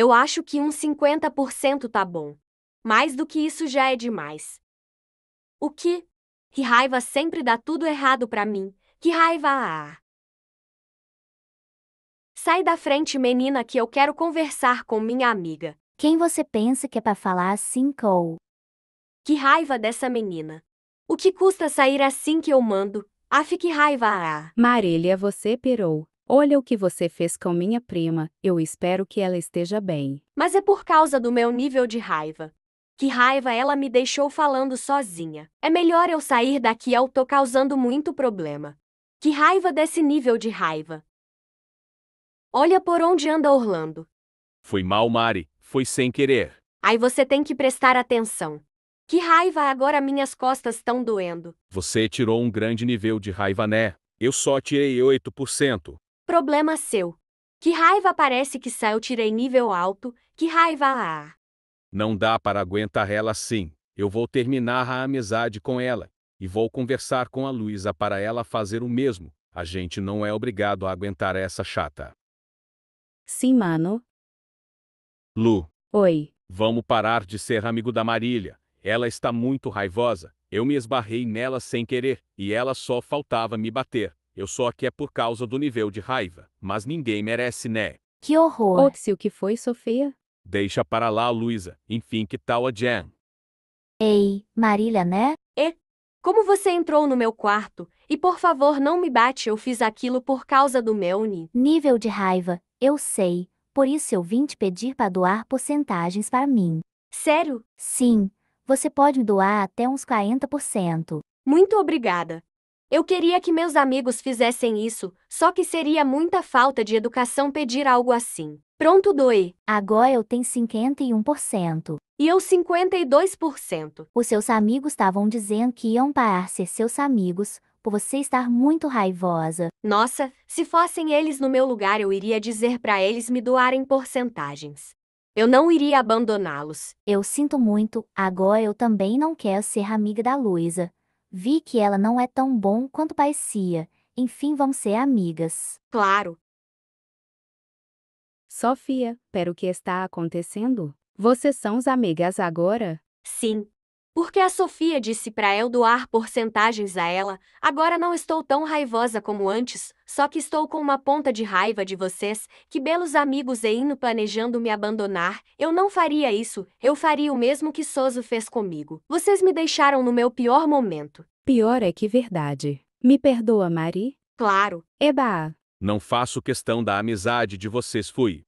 Eu acho que uns 50% tá bom. Mais do que isso já é demais. O que? Que raiva sempre dá tudo errado pra mim. Que raiva! Ah. Sai da frente, menina, que eu quero conversar com minha amiga. Quem você pensa que é pra falar assim, Cole? Que raiva dessa menina. O que custa sair assim que eu mando? Af, que raiva! Ah. Marília, você pirou. Olha o que você fez com minha prima, eu espero que ela esteja bem. Mas é por causa do meu nível de raiva. Que raiva ela me deixou falando sozinha. É melhor eu sair daqui, eu tô causando muito problema. Que raiva desse nível de raiva. Olha por onde anda Orlando. Foi mal, Mari. Foi sem querer. Aí você tem que prestar atenção. Que raiva agora minhas costas estão doendo. Você tirou um grande nível de raiva, né? Eu só tirei 8%. Problema seu. Que raiva parece que só eu tirei nível alto. Que raiva ah. Não dá para aguentar ela assim. Eu vou terminar a amizade com ela. E vou conversar com a Luísa para ela fazer o mesmo. A gente não é obrigado a aguentar essa chata. Sim, mano. Lu, Oi. vamos parar de ser amigo da Marília. Ela está muito raivosa. Eu me esbarrei nela sem querer, e ela só faltava me bater. Eu só que é por causa do nível de raiva, mas ninguém merece, né? Que horror! Oxi, o que foi, Sofia? Deixa para lá, Luísa. Enfim, que tal a Jen? Ei, Marília, né? Como você entrou no meu quarto? E por favor, não me bate, eu fiz aquilo por causa do meu ni. Nível de raiva, eu sei. Por isso eu vim te pedir para doar porcentagens para mim. Sério? Sim, você pode me doar até uns 40%. Muito obrigada. Eu queria que meus amigos fizessem isso, só que seria muita falta de educação pedir algo assim. Pronto, doe. Agora eu tenho 51%. E eu 52%. Os seus amigos estavam dizendo que iam parar ser seus amigos, por você estar muito raivosa. Nossa, se fossem eles no meu lugar, eu iria dizer para eles me doarem porcentagens. Eu não iria abandoná-los. Eu sinto muito, agora eu também não quero ser amiga da Luísa. Vi que ela não é tão bom quanto parecia. Enfim, vamos ser amigas. Claro. Sofia, pero o que está acontecendo? Vocês são as amigas agora? Sim. Porque a Sofia disse para eu doar porcentagens a ela, agora não estou tão raivosa como antes, só que estou com uma ponta de raiva de vocês, que belos amigos e indo planejando me abandonar, eu não faria isso, eu faria o mesmo que Soso fez comigo. Vocês me deixaram no meu pior momento. Pior é que verdade. Me perdoa, Mari? Claro. Eba! Não faço questão da amizade de vocês, fui.